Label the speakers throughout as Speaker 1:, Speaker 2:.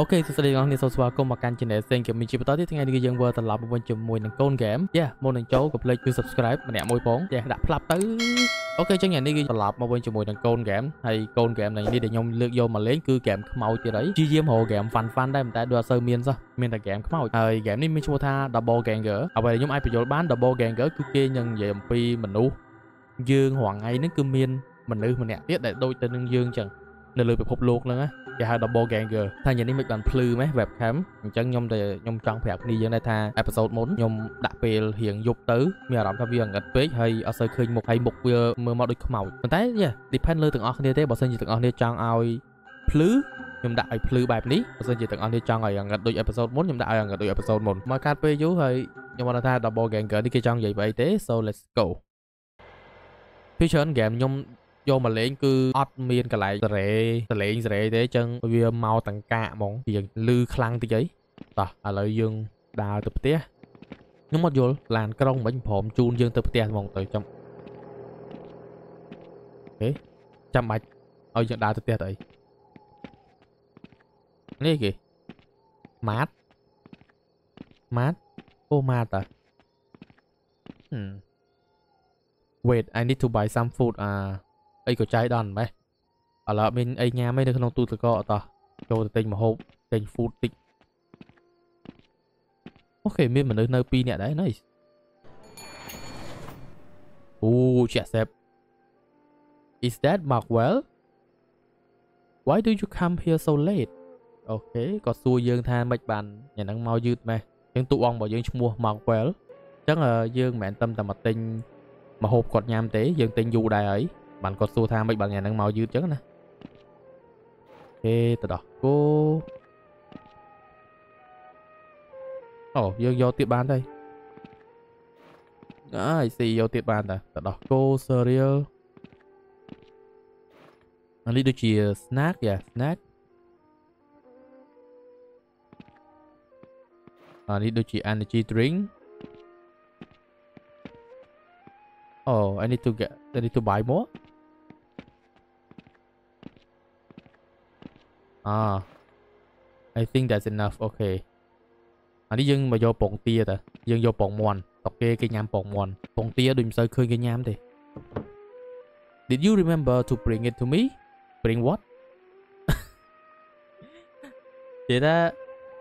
Speaker 1: okay សួស្តីបងប្អូនសូមស្វាគមន៍មកកាន់ Channel Sen Gaming ជាបន្តទៀតថ្ងៃនេះគឺយើងវិលត្រឡប់មកវិញជាមួយនឹងកូនហ្គេមយ៉ាមុននឹងចូលកុំភ្លេចគឺ Subscribe ម្នាក់មួយផងយ៉ាដាក់ផ្លាប់ទៅ okay ចឹងថ្ងៃនេះគឺត្រឡប់មកវិញជាមួយនឹងកូនហ្គេមហើយកូនហ្គេមនេះដែលខ្ញុំលើកយកមកលេងគឺហ្គេមខ្មោចទៀតហើយជាយាមរកហ្គេម fun fun ដែរតែដូចអត់សូវមានសោះមានតែហ្គេមខ្មោចហើយហ្គេមនេះមានឈ្មោះថា Doppelganger អ្វីដែលខ្ញុំអាចពន្យល់បាន Doppelganger គឺគេនឹងនិយាយអំពីមនុស្សយើងរាល់ថ្ងៃនេះគឺមានមនុស្សម្នាក់ទៀតដែលដូចទៅនឹងយើងចឹងនៅលើពិភពលោកហ្នឹងណា គេហៅ double ganger ថាយ៉ាងនេះមិនបានភ្លឺម៉េះ webcam អញ្ចឹងខ្ញុំតែខ្ញុំចង់ប្រាប់គ្នាយើងដែរថា episode មុនខ្ញុំដាក់ពេលរៀងយប់ទៅមានអារម្មណ៍ថាវាងឹតពេកហើយអត់សូវឃើញមុខហើយមុខវាមើលមកដូចខ្មោចប៉ុន្តែ yeah depend លើទាំងអស់គ្នាទេបើសិនជាទាំងអស់គ្នាចង់ឲ្យភ្លឺខ្ញុំដាក់ឲ្យភ្លឺបែបនេះបើសិនជាទាំងអស់គ្នាចង់ឲ្យអាងឹតដូច episode មុនខ្ញុំដាក់ឲ្យអាងឹតដូច episode មុនមកកាត់ពេលយូរហើយខ្ញុំបានថា double ganger នេះគេចង់និយាយអីទេ so let's go ពីច្រើន game ខ្ញុំ យកមកលេងគឺអត់មានកន្លែងសេរីសលេងសេរីទេចឹងវាមកតង្កាហ្មងយើងលឺខ្លាំងតិចអីតោះឥឡូវយើងដើរទៅផ្ទះខ្ញុំអត់យល់ឡានក្រុងមិនព្រមជូនយើងទៅផ្ទះហ្មងទៅចាំហេចាំបាច់ឲ្យយើងដើរទៅផ្ទះទៅអីនេះគេម៉ាតម៉ាតអូម៉ាតតា Hmm. Wait, I need to buy some food. À, អីក៏ចាយដល់ម៉េះឥឡូវមានអីញ៉ាំអីនៅក្នុងទូទឹកកកតោះចូលទៅទិញម្ហូបទិញ food តិចអូខេមានមនុស្សនៅ2នាក់ដែរ nice អូជាក់សេប Is that Markwell Why do you come here so late អូខេក៏សួរយើងថាមិនបានយ៉ាងហ្នឹងមកយឺតម៉េះយើងទូអង្គរបស់យើងឈ្មោះ Markwell អញ្ចឹងយើងមិនមែនតែមកទិញម្ហូបគាត់ញ៉ាំទេយើងទិញយូរដែរហើយ បានគាត់សួរថាមិនបានថ្ងៃហ្នឹងមកយឺតចឹងណាគេទៅដោះគោអូយើងយកទៀតបានទេអើយស៊ីយកទៀតបានតាទៅដោះគោ cereal អានេះដូចជា snack យ៉ា snack អានេះដូចជា energy drink Oh, I need to get I need to buy more. Ah. I think that's enough. Okay. អានេះយើងមកយកពងទាតើយើងយកពងមាន់តគេគេញ៉ាំពងមាន់ពងទាដូចមិនសូវឃើញគេញ៉ាំទេ Did you remember to bring it to me? Bring what? និយាយថា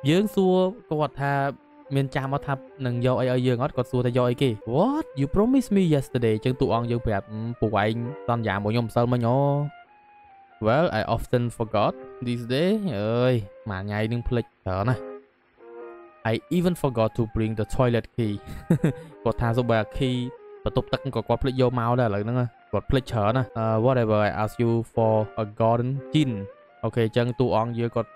Speaker 1: យើងសួរគាត់ថាមានចាំមកថានឹងយកអីឲ្យយើងអត់គាត់សួរថាយកអីគេ What you promised me yesterday ចឹងតួអង្គយើងប្រាប់ពួកឯងសន្យាមកខ្ញុំម្សិលមិញអូ Well I often forgot these day អើយមួយថ្ងៃនឹងភ្លេចច្រើនណា I even forgot to bring the toilet key គាត់ថាសូម្បី key បន្ទប់ទឹកក៏គាត់ភ្លេចយកមកដែរឥឡូវហ្នឹងគាត់ភ្លេចច្រើនណា Whatever I ask you for a garden gin អូខេចឹងតួអង្គយើងគាត់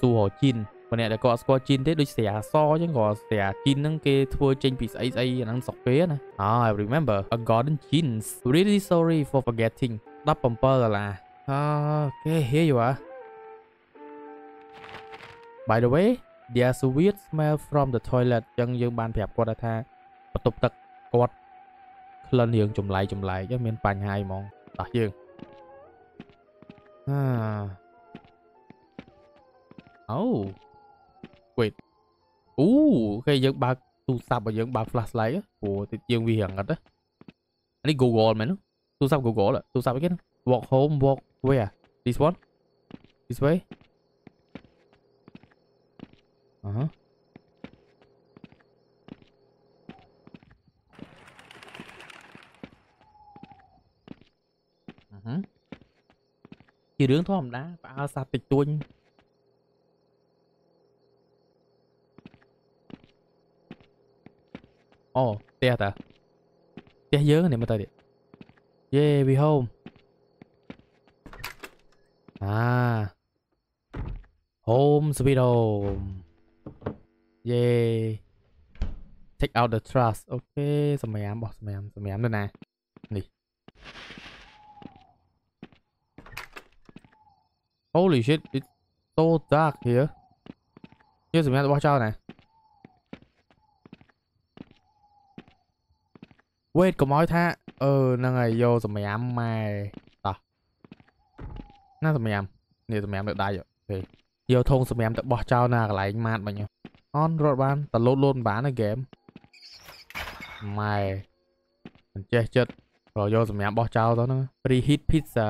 Speaker 1: សួររក gin ម្នាក់ដែលគាត់ស្គាល់ជីនទេដូចស្រាសអញ្ចឹងគាត់ស្រាជីនហ្នឹងគេធ្វើចេញពីស្អីស្អីអាហ្នឹងស្រុកគេណា I remember a garden jeans really sorry for forgetting 17ដុល្លារ អូខេ here you are by the way there's a weird smell from the toilet អញ្ចឹងយើងបានប្រាប់គាត់ថាបន្ទប់ទឹកគាត់ក្លិនរឿងចម្លែកចម្លែកមានបញ្ហាហ្មងដោះយើងអាអូ wait អូគេយើងបើកទូរស័ព្ទរបស់យើងបើក flashlight ព្រោះតិចយើងវារងឹតណានេះ Google មែនទូរស័ព្ទ Google ទូរស័ព្ទគេ walk home walk where this one this way អឺ ជារឿងធម្មតាផ្អើលសัตว์តិចតួចអូផ្ទះតាផ្ទះយើងនេះមើលទៅទៀត Yeah we home À. Home Speedo. Yeah. Take out the trust, Ok, xong mày ám bỏ xong mày ám, xong mày ám đây này. Đi. Holy shit, it's so dark here. Chứ xong mày ám bỏ trao này. Wait, có nói tha. Ờ, ừ, năng này vô xong mày ám mày. ណាសម្រាមនេះសម្រាមលើដៃអូខេយកធុងសម្រាមទៅបោះចោលនៅកន្លែងម៉ាតមិញអនរត់បានតលូតលូនបានណាហ្គេមម៉ែមិនចេះចិត្តរកយកសម្រាមបោះចោលទៅហ្នឹង preheat pizza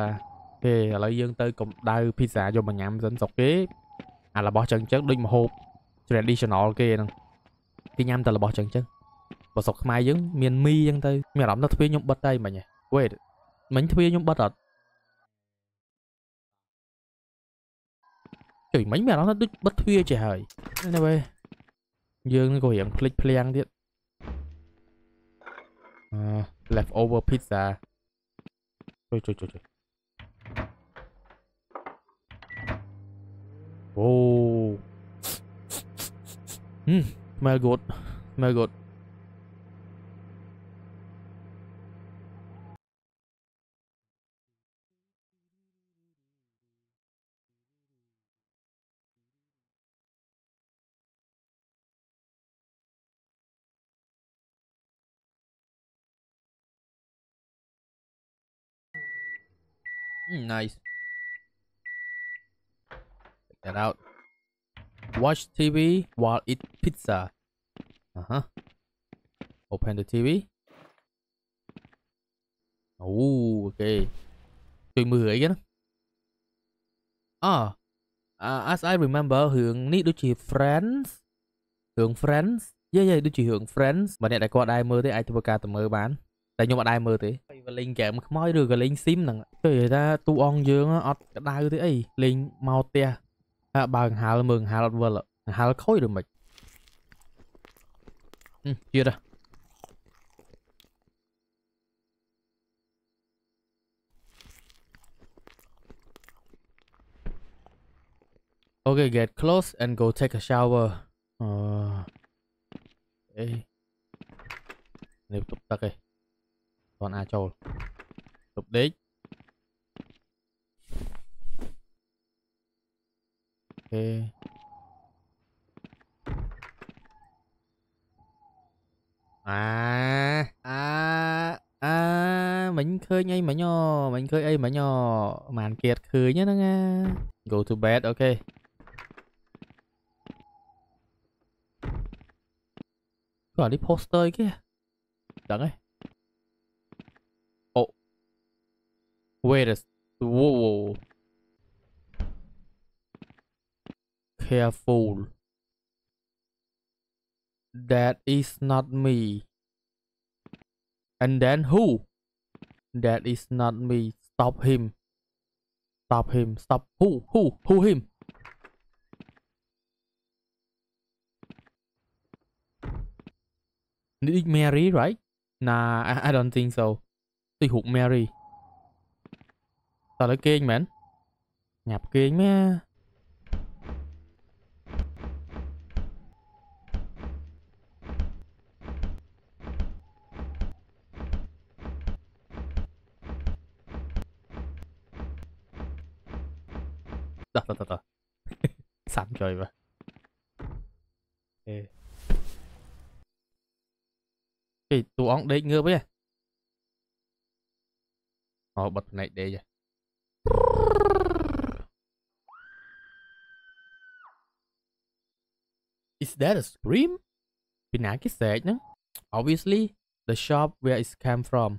Speaker 1: ទេឥឡូវយើងទៅកម្ដៅ pizza យកមកញ៉ាំសិនស្រុកគេអារបស់ចឹងចឹងដូចម្ហូប traditional គេហ្នឹងគេញ៉ាំតែរបស់ចឹងចឹងបើស្រុកខ្មែរយើងមានមីចឹងទៅមានអារម្មណ៍ថាទ្វារខ្ញុំបិទតែមិញហ៎ wait មិញទ្វារខ្ញុំបិទអត់ ចុយមិញមានអារម្មណ៍ថាដូចបិទទ្វារចេះហើយ anyway យើងក៏រៀងភ្លេចភ្លាំងទៀតអឺ leftover pizza ជួយជួយជួយជួយអូ Hmm, smell good. Smell good. Mm, nice. Check that out. Watch TV while eat pizza. Uh huh. Open the TV. Oh, okay. Tôi mười cái đó. À, uh, as I remember រឿងនេះដូចជា Friends រឿង Friends យេយេដូចជារឿង Friends បើអ្នកដែលគាត់ដែរមើលទេអាចធ្វើការទៅមើលបានតែខ្ញុំអត់ដែរមើលទេ វាលេងហ្គេមខ្មោចឬក៏លេង sim ហ្នឹងទៅនិយាយថាតួអង្គយើងអត់ក្តៅទេអីលេងមកផ្ទះអើបើកង្ហាលមើលកង្ហាលអត់វិលកង្ហាលខូចឬមិនទៀត Okay, get close and go take a shower. Ờ. Ê. Nếu tục tắc đi. còn A châu. Tục đích. Ok. À, à, à, mình khơi ngay mà nho, mình khơi ấy mà nho, màn kiệt khơi nhá nó nghe. Go to bed, ok Có đi poster kia. Đợi ấy. Wait a... Whoa. Careful. That is not me. And then who? That is not me. Stop him. Stop him. Stop. Who? Who? Who him? Did Mary, right? Nah, I, I don't think so. Tôi hụt Mary. Tao anh mến Nhập king mới Dah, dah, dah, dah. Sẵn chơi mà. Ê. Thì tụi ông đấy ngơ với à. Ờ, bật này để vậy. Is that a scream? ពីណាគេស្រែកហ្នឹង Obviously the shop where it came from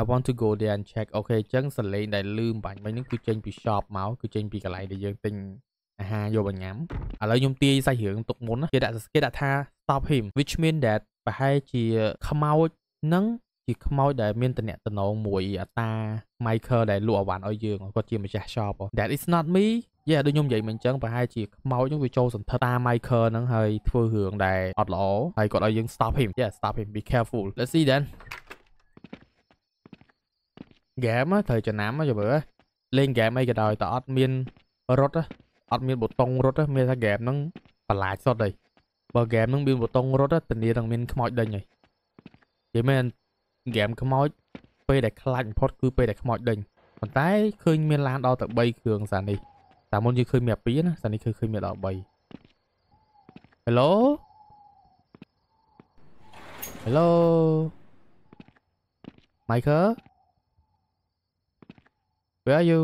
Speaker 1: I want to go there and check អូខេអញ្ចឹងសលេងដែលលឺបាញ់មិញហ្នឹងគឺចេញពី shop មកគឺចេញពីកន្លែងដែលយើងទិញអាហារយកមកញ៉ាំឥឡូវខ្ញុំទាយសាច់រឿងទុកមុនគេដាក់គេដាក់ថា stop him which mean that ប្រហែលជាខ្មោចហ្នឹងជាខ្មោចដែលមានតំណែងមួយអាតា Michael ដែលលក់អវ៉ាន់ឲ្យយើងគាត់ជាម្ចាស់ shop That is not me យ៉ាដូចខ្ញុំនិយាយមិញអញ្ចឹងប្រហែលជាខ្មោចហ្នឹងវាចូលសន្ធិតា Michael ហ្នឹងហើយធ្វើរឿងដែលអត់ល្អហើយគាត់ឲ្យយើង stop him yeah stop him be careful let's see then ហ្គេមត្រូវចំណាំយល់មើលលេងហ្គេមអីក៏ដោយតែអត់មានរត់អត់មានប៊ូតុងរត់មានថាហ្គេមហ្នឹងបន្លាចសុទ្ធហើយបើហ្គេមហ្នឹងមានប៊ូតុងរត់ធានានឹងមានខ្មោចដេញហើយនិយាយមែនហ្គេមខ្មោចពេលដែលខ្លាចបំផុតគឺពេលដែលខ្មោចដេញប៉ុន្តែឃើញមានឡានដល់ទៅ3គ្រឿងសានេះ តែមុនយើងឃើញមាន2ណាសានេះគឺឃើញមានដល់3 Hello Hello Michael Where are you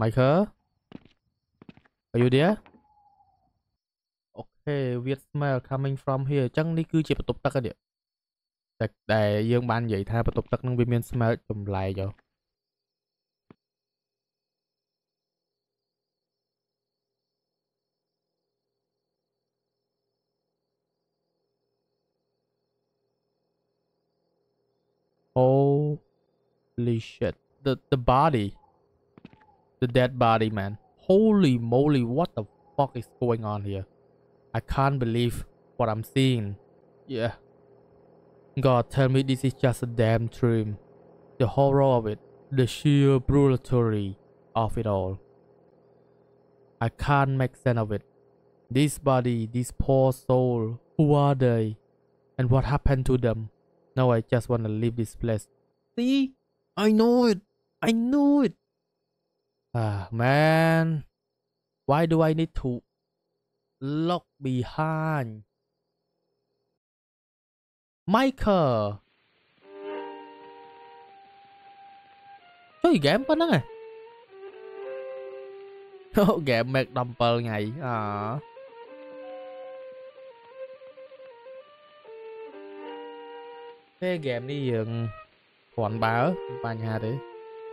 Speaker 1: Michael Are you there Okay weird smell coming from here អញ្ចឹងនេះគឺជាបន្ទប់ទឹកហ្នឹងតែដែលយើងបាននិយាយថាបន្ទប់ទឹកហ្នឹងវាមាន smell ចម្លែកហ៎ Holy shit. The the body. The dead body, man. Holy moly, what the fuck is going on here? I can't believe what I'm seeing. Yeah. God, tell me this is just a damn dream. The horror of it, the sheer brutality of it all. I can't make sense of it. This body, this poor soul, who are they? And what happened to them? Now I just want to leave this place. See? I know it. I know it. Ah, man. Why do I need to lock behind? Michael. Có game quá eh. đó Oh, Game Mad Dumple eh. ngày. Ah. À. ទេហ្គេមនេះយើងគ្រាន់បើបញ្ហាទេ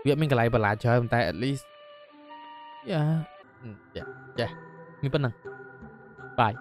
Speaker 1: វាមានកន្លែងបន្លាចច្រើនប៉ុន្តែ at least យ៉ាចាចាមានប៉ុណ្ណឹងបាយ